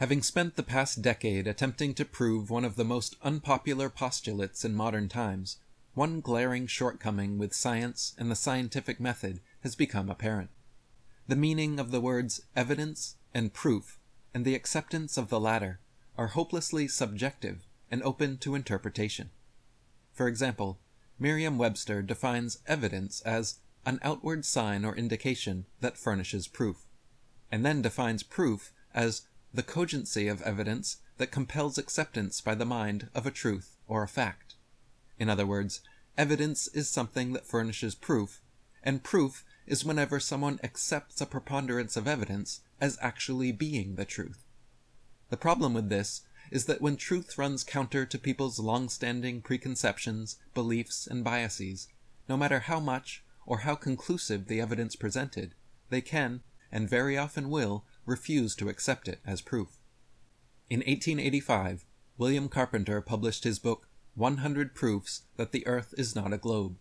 Having spent the past decade attempting to prove one of the most unpopular postulates in modern times, one glaring shortcoming with science and the scientific method has become apparent. The meaning of the words evidence and proof, and the acceptance of the latter, are hopelessly subjective and open to interpretation. For example, Merriam Webster defines evidence as an outward sign or indication that furnishes proof, and then defines proof as the cogency of evidence that compels acceptance by the mind of a truth or a fact. In other words, evidence is something that furnishes proof, and proof is whenever someone accepts a preponderance of evidence as actually being the truth. The problem with this is that when truth runs counter to people's long-standing preconceptions, beliefs, and biases, no matter how much or how conclusive the evidence presented, they can, and very often will, refused to accept it as proof. In 1885, William Carpenter published his book 100 Proofs That the Earth is Not a Globe,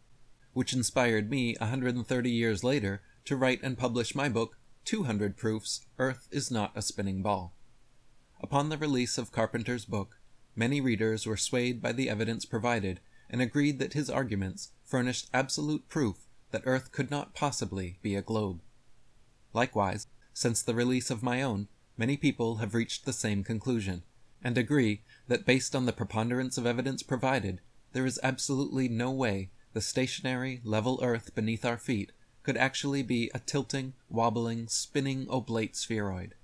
which inspired me 130 years later to write and publish my book 200 Proofs Earth is Not a Spinning Ball. Upon the release of Carpenter's book, many readers were swayed by the evidence provided and agreed that his arguments furnished absolute proof that Earth could not possibly be a globe. Likewise, since the release of my own, many people have reached the same conclusion, and agree that based on the preponderance of evidence provided, there is absolutely no way the stationary, level earth beneath our feet could actually be a tilting, wobbling, spinning oblate spheroid.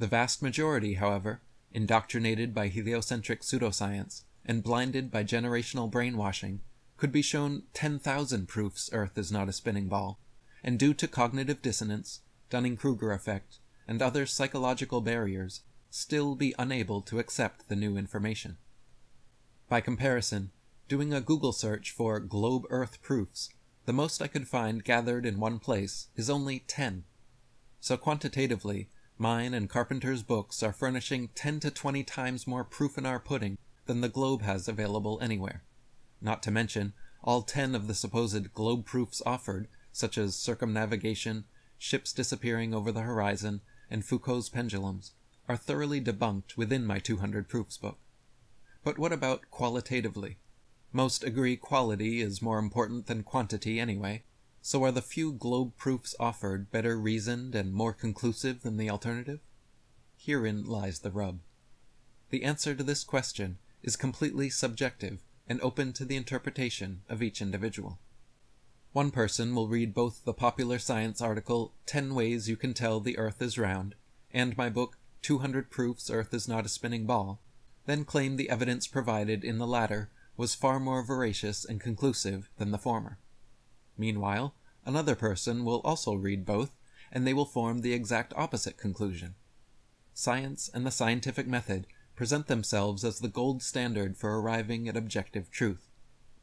The vast majority, however, indoctrinated by heliocentric pseudoscience and blinded by generational brainwashing, could be shown 10,000 proofs Earth is not a spinning ball, and due to cognitive dissonance, Dunning Kruger effect, and other psychological barriers, still be unable to accept the new information. By comparison, doing a Google search for globe Earth proofs, the most I could find gathered in one place is only 10. So quantitatively, mine and Carpenter's books are furnishing 10 to 20 times more proof in our pudding than the globe has available anywhere. Not to mention, all 10 of the supposed globe proofs offered, such as circumnavigation, ships disappearing over the horizon, and Foucault's pendulums, are thoroughly debunked within my 200 proofs book. But what about qualitatively? Most agree quality is more important than quantity anyway, so are the few globe proofs offered better reasoned and more conclusive than the alternative? Herein lies the rub. The answer to this question is completely subjective and open to the interpretation of each individual. One person will read both the popular science article 10 Ways You Can Tell the Earth is Round and my book 200 Proofs Earth is Not a Spinning Ball, then claim the evidence provided in the latter was far more veracious and conclusive than the former. Meanwhile, another person will also read both, and they will form the exact opposite conclusion. Science and the scientific method present themselves as the gold standard for arriving at objective truth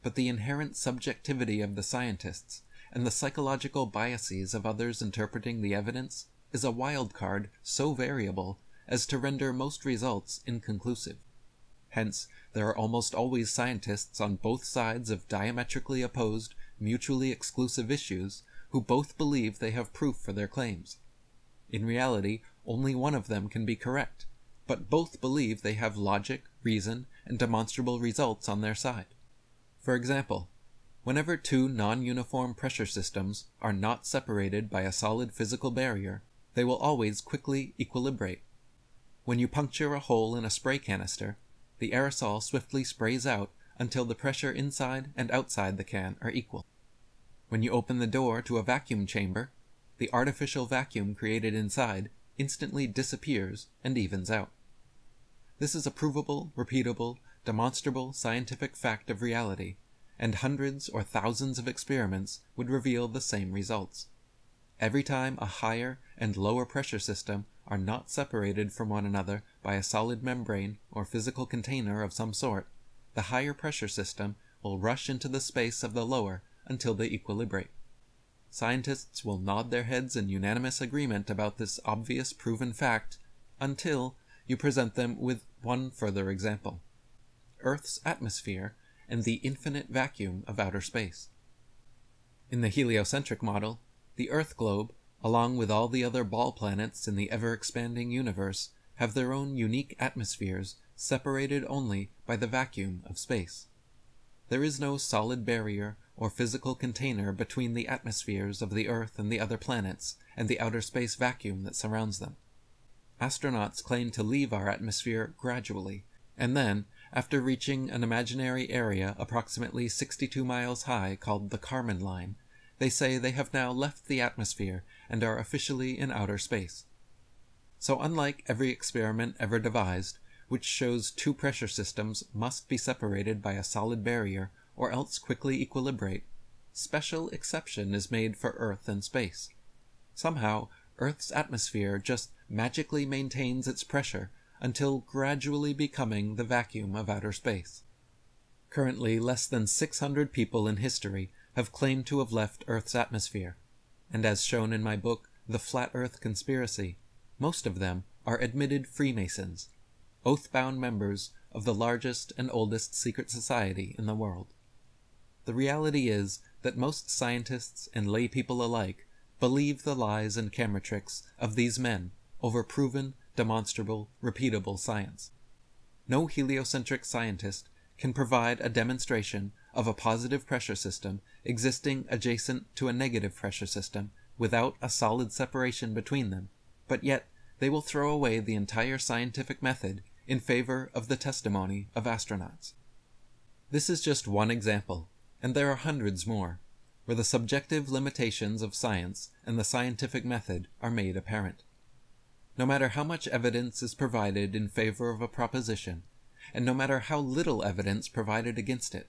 but the inherent subjectivity of the scientists and the psychological biases of others interpreting the evidence is a wild card so variable as to render most results inconclusive. Hence, there are almost always scientists on both sides of diametrically opposed, mutually exclusive issues who both believe they have proof for their claims. In reality, only one of them can be correct, but both believe they have logic, reason, and demonstrable results on their side. For example, whenever two non-uniform pressure systems are not separated by a solid physical barrier, they will always quickly equilibrate. When you puncture a hole in a spray canister, the aerosol swiftly sprays out until the pressure inside and outside the can are equal. When you open the door to a vacuum chamber, the artificial vacuum created inside instantly disappears and evens out. This is a provable, repeatable, demonstrable scientific fact of reality, and hundreds or thousands of experiments would reveal the same results. Every time a higher and lower pressure system are not separated from one another by a solid membrane or physical container of some sort, the higher pressure system will rush into the space of the lower until they equilibrate. Scientists will nod their heads in unanimous agreement about this obvious proven fact until you present them with one further example. Earth's atmosphere and the infinite vacuum of outer space. In the heliocentric model, the Earth globe, along with all the other ball planets in the ever expanding universe, have their own unique atmospheres separated only by the vacuum of space. There is no solid barrier or physical container between the atmospheres of the Earth and the other planets and the outer space vacuum that surrounds them. Astronauts claim to leave our atmosphere gradually, and then, after reaching an imaginary area approximately 62 miles high called the Kármán line, they say they have now left the atmosphere and are officially in outer space. So unlike every experiment ever devised, which shows two pressure systems must be separated by a solid barrier or else quickly equilibrate, special exception is made for Earth and space. Somehow, Earth's atmosphere just magically maintains its pressure until gradually becoming the vacuum of outer space. Currently, less than 600 people in history have claimed to have left Earth's atmosphere, and as shown in my book, The Flat Earth Conspiracy, most of them are admitted Freemasons, oath bound members of the largest and oldest secret society in the world. The reality is that most scientists and lay people alike believe the lies and camera tricks of these men over proven, demonstrable, repeatable science. No heliocentric scientist can provide a demonstration of a positive pressure system existing adjacent to a negative pressure system without a solid separation between them, but yet they will throw away the entire scientific method in favor of the testimony of astronauts. This is just one example, and there are hundreds more where the subjective limitations of science and the scientific method are made apparent. No matter how much evidence is provided in favor of a proposition, and no matter how little evidence provided against it,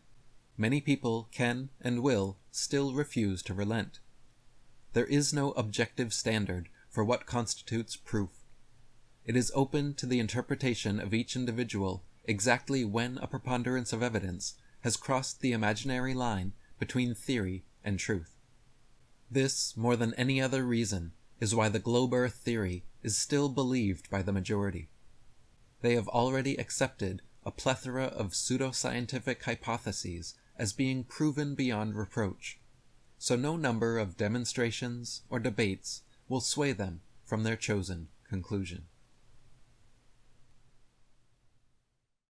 many people can and will still refuse to relent. There is no objective standard for what constitutes proof. It is open to the interpretation of each individual exactly when a preponderance of evidence has crossed the imaginary line between theory and truth. This, more than any other reason, is why the globe earth theory is still believed by the majority. They have already accepted a plethora of pseudoscientific hypotheses as being proven beyond reproach, so no number of demonstrations or debates will sway them from their chosen conclusion.